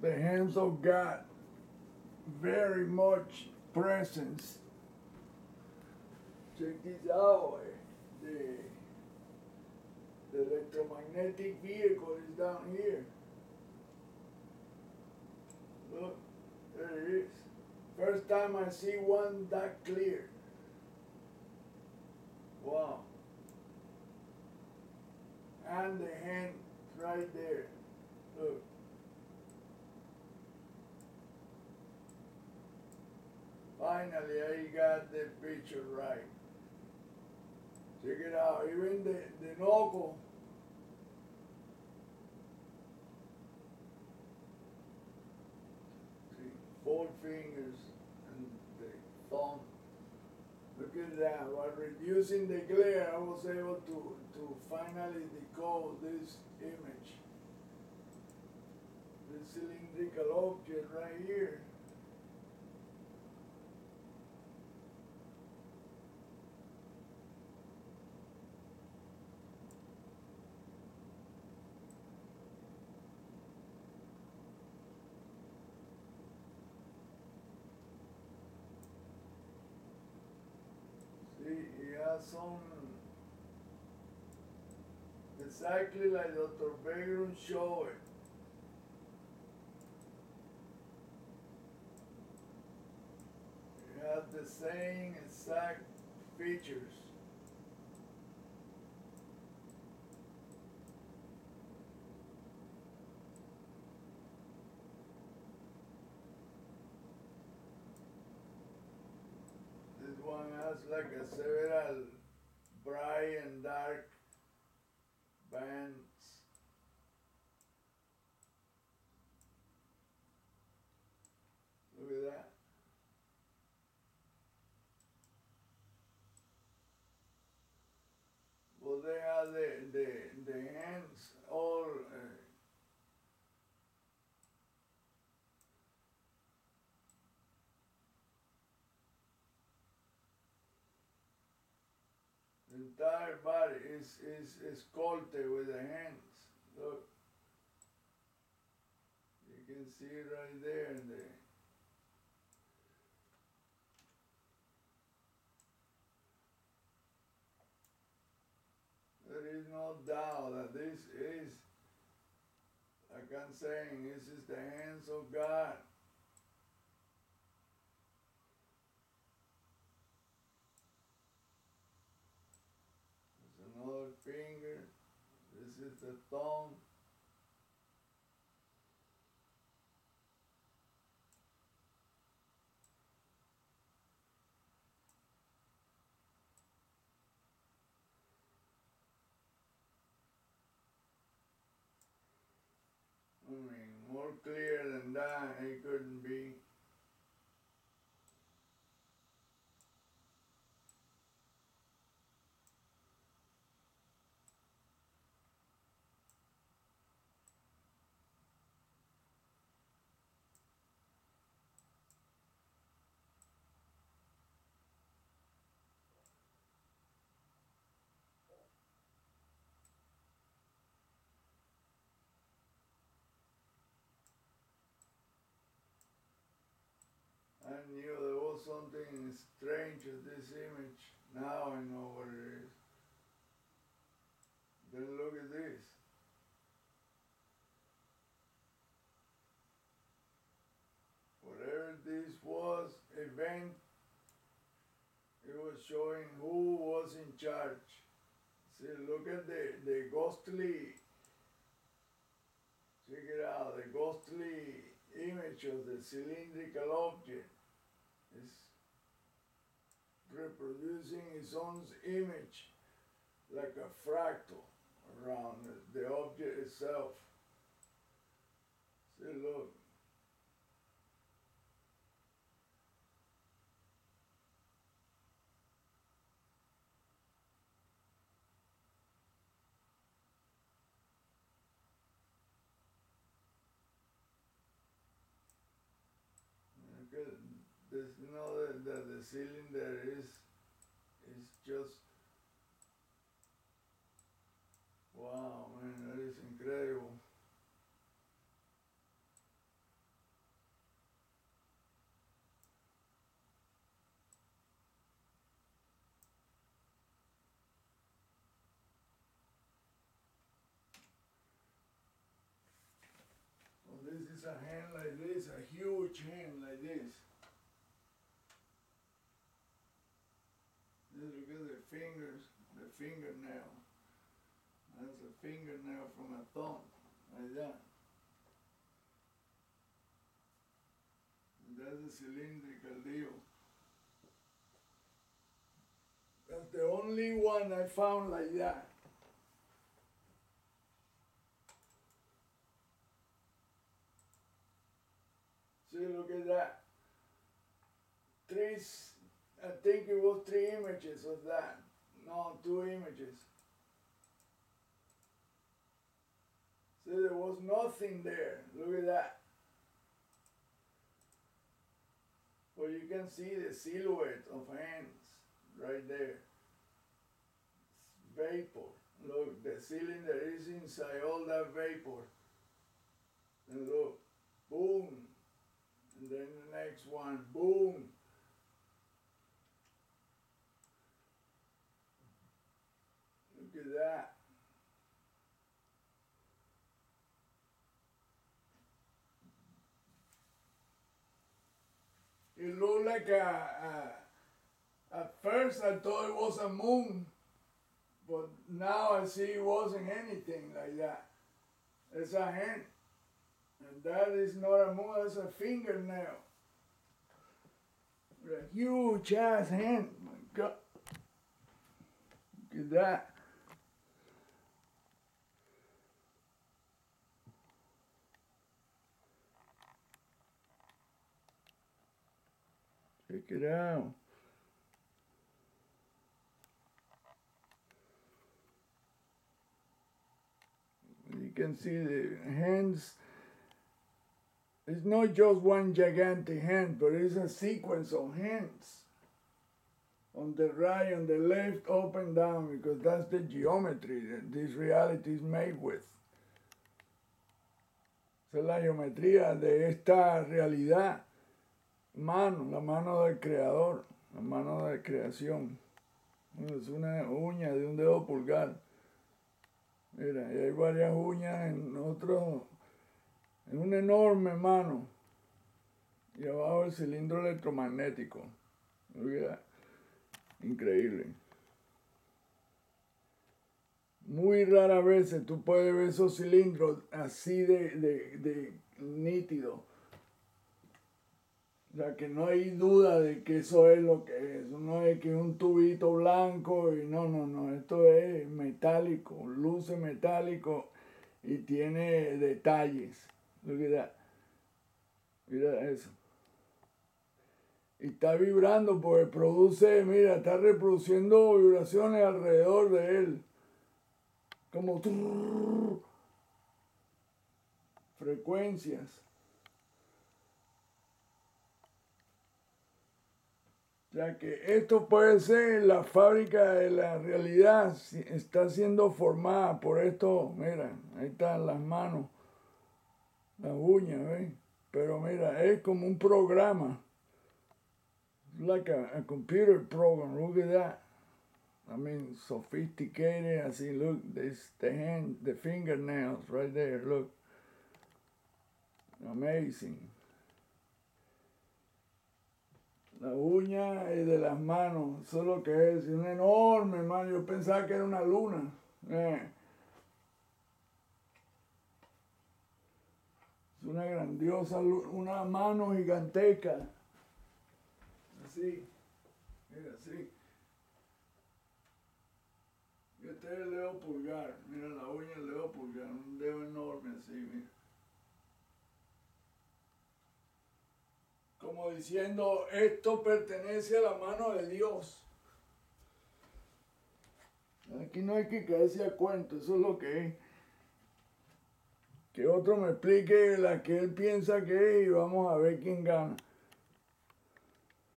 the hands of God very much presence. Check this out. eh, The, the electromagnetic vehicle is down here. Look, there it is. First time I see one that clear. Wow. And the hand right there. Look. Finally, I got the picture right. Check it out. Even the, the knuckle. See, four fingers and the thumb. Look at that. While reducing the glare, I was able to, to finally decode this image. This cylindrical object right here. See, some exactly like Dr. Begram showed it. He has the same exact features. One has like a several bright and dark bands. Look at that. Well, they are the, the, the hands all uh, The entire body is, is, is sculpted with the hands. Look. You can see it right there There is no doubt that this is, like I'm saying, this is the hands of God. Is the thumb. I mean, more clear than that, it couldn't be. I knew there was something strange with this image. Now I know what it is. Then look at this. Whatever this was, event, it was showing who was in charge. See, look at the, the ghostly, check it out, the ghostly image of the cylindrical object is reproducing its own image like a fractal around the, object itself. See, look. there's no that the, the ceiling there is is just wow man that is incredible This is a hand like this, a huge hand like this. Fingernail. That's a fingernail from a thumb, like that. And that's a cylindrical deal. That's the only one I found like that. See, look at that. Three, I think it was three images of that. No, two images. See, there was nothing there. Look at that. Well, you can see the silhouette of hands right there. It's vapor. Look, the cylinder is inside all that vapor. And look, boom. And then the next one, boom. Look at that. It looked like a, a, at first I thought it was a moon, but now I see it wasn't anything like that. It's a hand. And that is not a moon, it's a fingernail. A huge ass hand. My God. Look at that. Check it out. You can see the hands. It's not just one gigantic hand, but it's a sequence of hands. On the right, on the left, up and down, because that's the geometry that this reality is made with. Es la geometría de esta realidad. Mano, la mano del creador, la mano de creación. Es una uña de un dedo pulgar. Mira, y hay varias uñas en otro, en una enorme mano. Y abajo el cilindro electromagnético. Mira, increíble. Muy rara vez tú puedes ver esos cilindros así de, de. O sea, que no hay duda de que eso es lo que es. No es que un tubito blanco y no, no, no. Esto es metálico, luce metálico y tiene detalles. Mira, mira eso. Y está vibrando porque produce, mira, está reproduciendo vibraciones alrededor de él. Como frecuencias. Sea que esto puede ser la fábrica de la realidad, está siendo formada por esto, mira, ahí están las manos, las uñas, ¿ves? Pero mira, es como un programa, like a, a computer program, look at that. I mean, sophisticated, así, look, this, the hand, the fingernails right there, look. Amazing. La uña de las manos, eso es lo que es, una enorme mano. Yo pensaba que era una luna. Eh. Es una grandiosa, una mano gigantesca. Así, mira, así. Y este es el dedo pulgar, mira la uña del dedo pulgar, un dedo enorme así, mira. Diciendo, esto pertenece a la mano de Dios. Aquí no hay que caerse a cuento, eso es lo que es. Que otro me explique la que él piensa que es y vamos a ver quién gana.